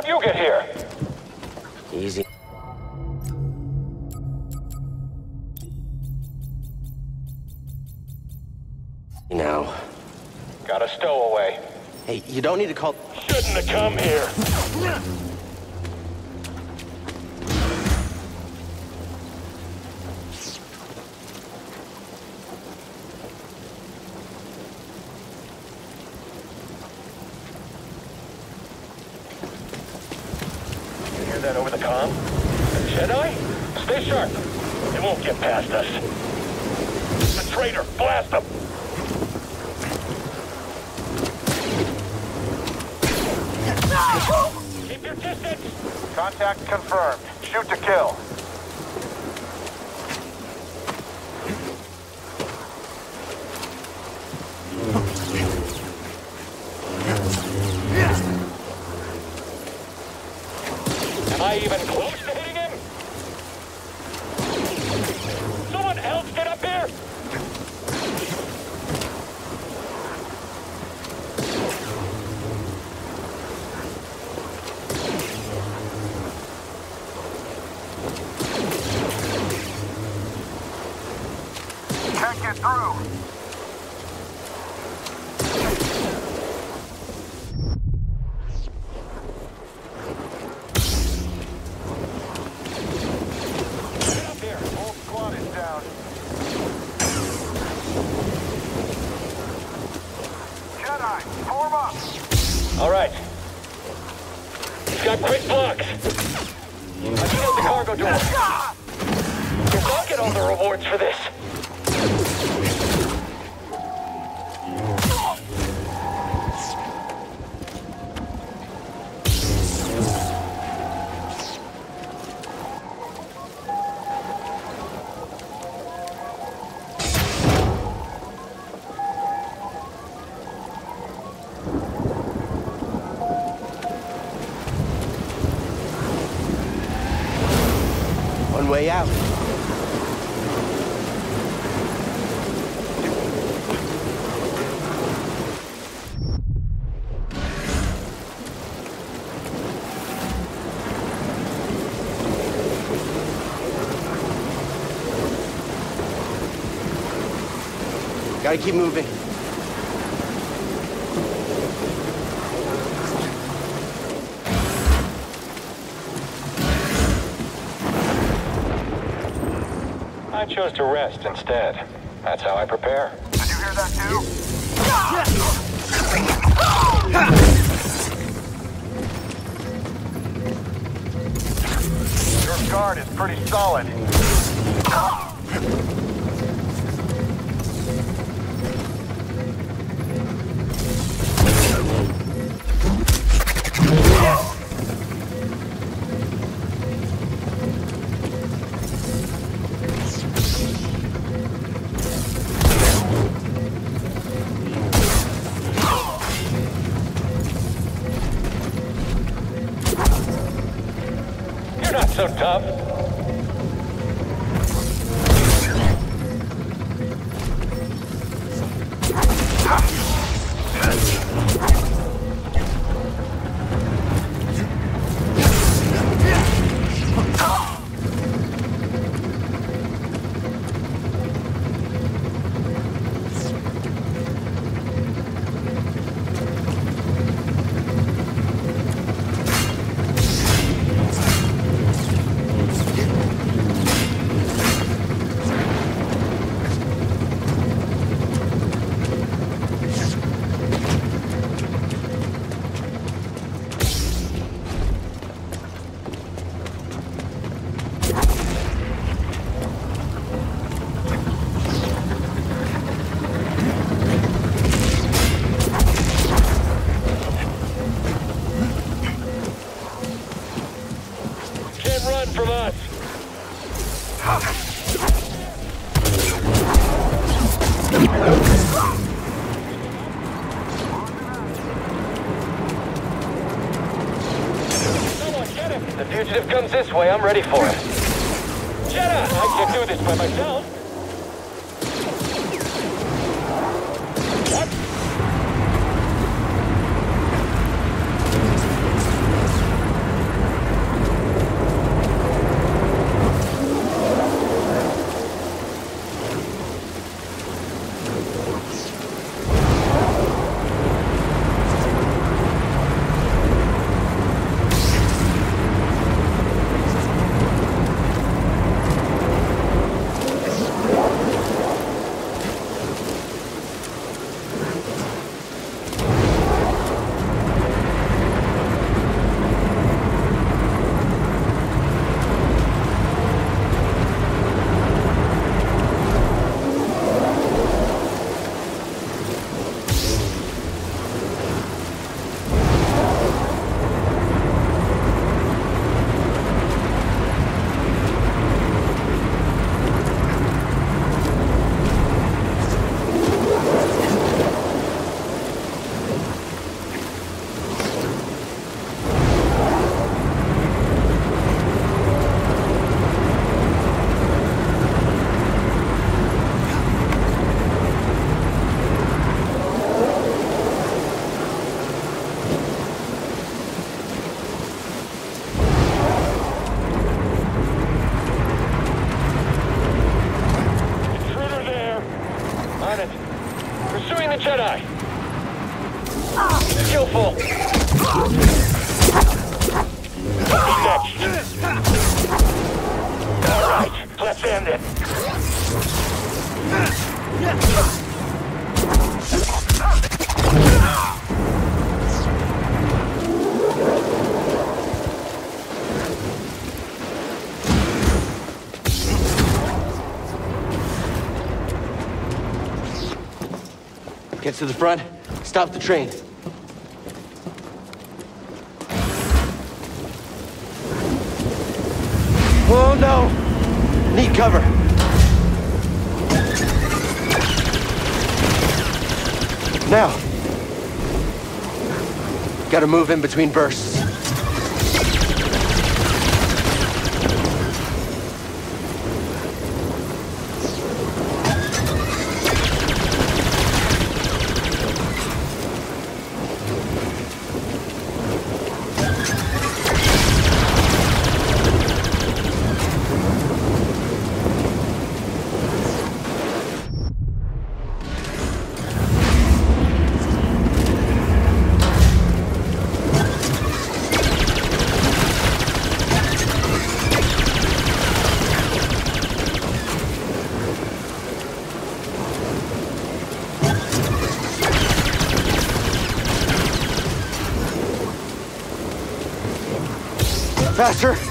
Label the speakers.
Speaker 1: How'd you get here?
Speaker 2: Easy. Now.
Speaker 1: Got a stowaway.
Speaker 2: Hey, you don't need to call...
Speaker 1: Shouldn't have come here. You hear that over the comm? Jedi? Stay sharp. They won't get past us. The traitor! Blast them! Keep your distance!
Speaker 3: Contact confirmed. Shoot to kill.
Speaker 1: Even close to hitting him? Someone else get up here!
Speaker 3: Can't get through.
Speaker 1: Get up here!
Speaker 3: Whole squad is down. Jedi, form up.
Speaker 1: All right. He's got quick blocks. I sealed the cargo door. I'll get all the rewards for this.
Speaker 2: Gotta keep moving.
Speaker 1: I chose to rest instead. That's how I prepare.
Speaker 3: Did you hear that too? Your guard is pretty solid.
Speaker 1: So tough. From us. The fugitive comes this way. I'm ready for him. Jetta! I can't do this by myself. Engaging the Jedi. Kill full. All right, let's end it.
Speaker 2: Get to the front. Stop the train. Oh no! Need cover. Now. Gotta move in between bursts. Faster!